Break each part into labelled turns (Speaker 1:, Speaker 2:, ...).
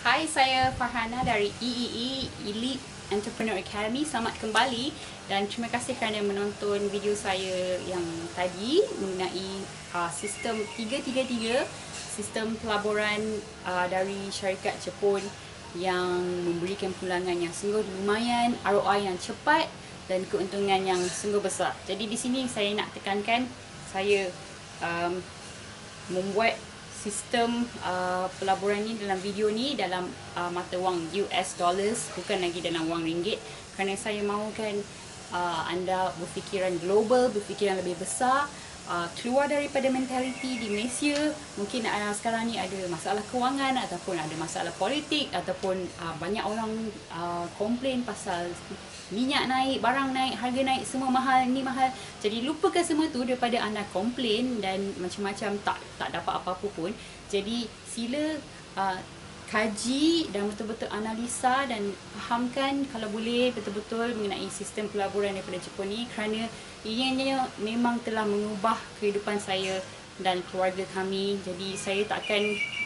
Speaker 1: Hai, saya Farhana dari EEE Elite Entrepreneur Academy. Selamat kembali dan terima kasih kerana menonton video saya yang tadi mengenai uh, sistem 333, sistem pelaburan uh, dari syarikat Jepun yang memberikan pulangan yang sungguh lumayan, ROI yang cepat dan keuntungan yang sungguh besar. Jadi di sini saya nak tekankan saya um, membuat sistem uh, pelaburan ni dalam video ni dalam uh, mata wang US dollars bukan lagi dalam wang ringgit. Kerana saya mahukan uh, anda berfikiran global berfikiran lebih besar uh, keluar daripada mentaliti di Malaysia mungkin uh, sekarang ni ada masalah kewangan ataupun ada masalah politik ataupun uh, banyak orang uh, komplain pasal minyak naik, barang naik, harga naik, semua mahal, ni mahal. Jadi lupakan semua tu daripada anda komplain dan macam-macam tak tak dapat apa-apa pun. Jadi sila uh, kaji dan betul-betul analisa dan fahamkan kalau boleh betul-betul mengenai sistem pelaburan daripada Jepun ni kerana ianya memang telah mengubah kehidupan saya dan keluarga kami. Jadi saya tak akan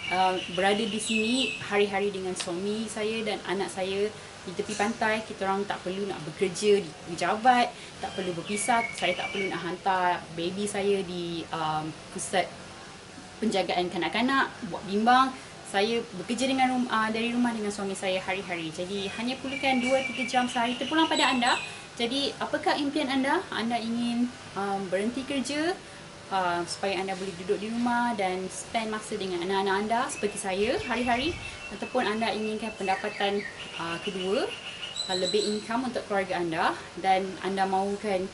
Speaker 1: uh, berada di sini hari-hari dengan suami saya dan anak saya di tepi pantai. Kita orang tak perlu nak bekerja di pejabat tak perlu berpisah. Saya tak perlu nak hantar baby saya di um, pusat penjagaan kanak-kanak buat bimbang saya bekerja dengan rum, uh, dari rumah dengan suami saya hari-hari. Jadi hanya perlukan 2-3 jam sehari terpulang pada anda. Jadi apakah impian anda? Anda ingin um, berhenti kerja uh, supaya anda boleh duduk di rumah dan spend masa dengan anak-anak anda seperti saya hari-hari? Ataupun anda inginkan pendapatan uh, kedua uh, lebih income untuk keluarga anda dan anda mahukan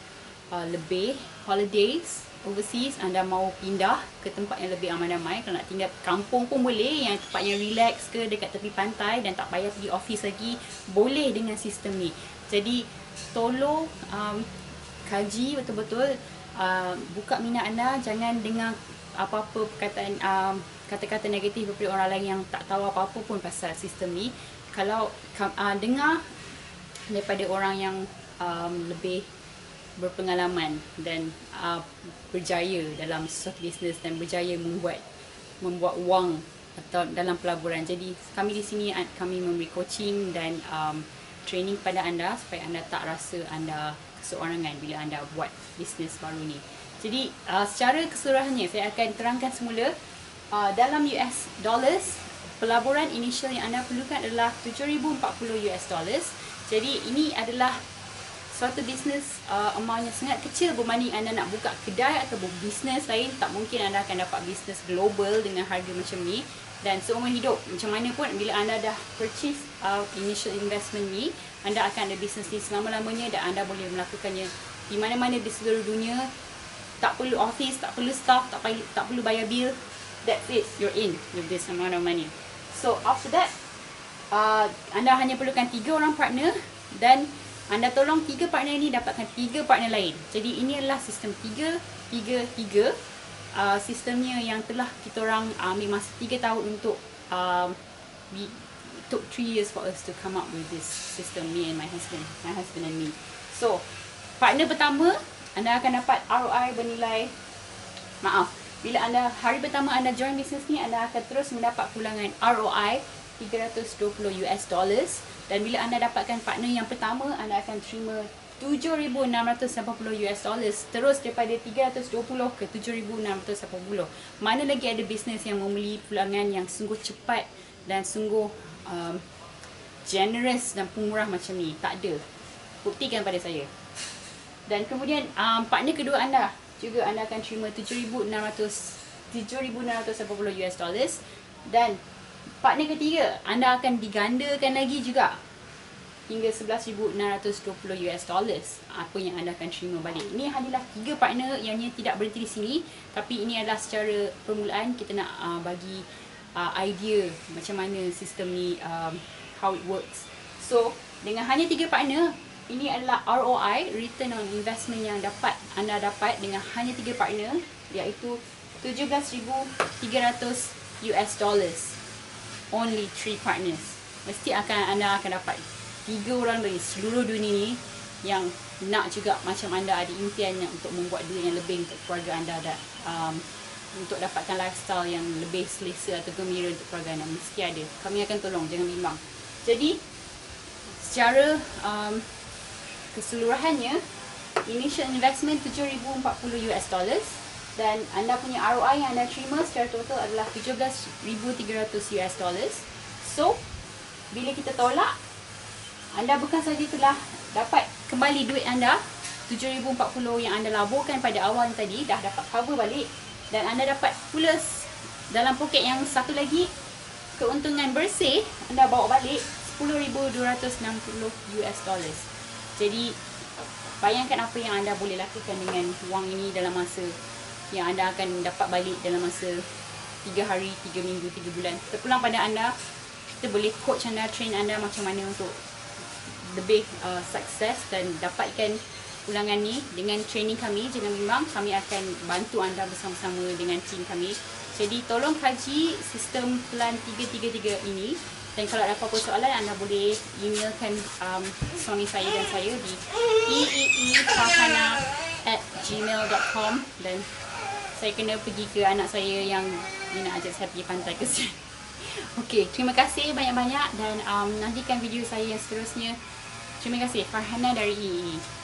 Speaker 1: uh, lebih holidays overseas anda mau pindah ke tempat yang lebih aman damai kalau nak tinggal kampung pun boleh yang tempat yang relax ke dekat tepi pantai dan tak payah pergi office lagi boleh dengan sistem ni. Jadi tolong um, kaji betul-betul uh, buka minat anda jangan dengar apa-apa perkataan um, kata-kata negatif daripada orang lain yang tak tahu apa-apa pun pasal sistem ni. Kalau uh, dengar daripada orang yang um, lebih berpengalaman dan uh, berjaya dalam sesuatu bisnes dan berjaya membuat membuat wang atau dalam pelaburan. Jadi kami di sini kami memberi coaching dan um, training pada anda supaya anda tak rasa anda keseorangan bila anda buat bisnes baru ni. Jadi uh, secara keseluruhannya saya akan terangkan semula uh, dalam US dollars pelaburan initial yang anda perlukan adalah 7040 US dollars. Jadi ini adalah suatu bisnes uh, amount yang sangat kecil berbanding anda nak buka kedai atau bisnes lain tak mungkin anda akan dapat bisnes global dengan harga macam ni. Dan seumur hidup macam mana pun bila anda dah purchase uh, initial investment ni anda akan ada bisnes ni selama-lamanya dan anda boleh melakukannya di mana-mana di seluruh dunia. Tak perlu office, tak perlu staff, tak perlu, tak perlu bayar bill. That's it, you're in. With this amount of money. So after that uh, anda hanya perlukan tiga orang partner dan anda tolong tiga partner ni dapatkan tiga partner lain. Jadi ini adalah sistem tiga, tiga, tiga. Uh, sistemnya yang telah kita orang uh, ambil masa 3 tahun untuk um, we took 3 years for us to come up with this system me and my husband my husband and me. So partner pertama anda akan dapat ROI bernilai maaf bila anda hari pertama anda join business ni anda akan terus mendapat pulangan ROI 320 US dollars. Dan bila anda dapatkan partner yang pertama anda akan terima 7,680 US dollars terus daripada 320 ke 7,680 mana lagi ada bisnes yang membeli pulangan yang sungguh cepat dan sungguh um, generous dan pemurah macam ni? Tak ada. Buktikan pada saya. Dan kemudian um, partner kedua anda juga anda akan terima 7,600 7,680 US dollars. Dan partner ketiga anda akan digandakan lagi juga hingga 11,620 US dollars apa yang anda akan terima balik. Ini hanyalah tiga partner yang tidak berhenti di sini tapi ini adalah secara permulaan kita nak uh, bagi uh, idea macam mana sistem ni um, how it works. So dengan hanya tiga partner ini adalah ROI return on investment yang dapat anda dapat dengan hanya tiga partner iaitu 17,300 US dollars only three partners. Mesti akan anda akan dapat tiga orang dari seluruh dunia ni yang nak juga macam anda ada impian yang untuk membuat duit yang lebih untuk keluarga anda dan um, untuk dapatkan lifestyle yang lebih selesa atau gembira untuk keluarga anda. Mesti ada. Kami akan tolong jangan bimbang. Jadi secara um, keseluruhannya initial investment 7040 US dollars dan anda punya ROI yang anda terima secara total adalah 17300 US dollars so bila kita tolak anda bukan saja telah dapat kembali duit anda 7040 yang anda laburkan pada awal tadi dah dapat cover balik dan anda dapat pula dalam poket yang satu lagi keuntungan bersih anda bawa balik 10260 US dollars. Jadi bayangkan apa yang anda boleh lakukan dengan wang ini dalam masa yang anda akan dapat balik dalam masa 3 hari, 3 minggu, 3 bulan. Terpulang pada anda, kita boleh coach anda, train anda macam mana untuk lebih uh, sukses dan dapatkan ulangan ni dengan training kami. Jangan bimbang, kami akan bantu anda bersama-sama dengan team kami. Jadi tolong kaji sistem plan 333 ini dan kalau ada apa-apa soalan anda boleh emailkan um, suami saya dan saya di eeefarhana at gmail.com dan saya kena pergi ke anak saya yang dia nak ajak saya pergi pantai kesian. Okey, terima kasih banyak-banyak dan um, nantikan video saya yang seterusnya. Terima kasih Farhana dari EE.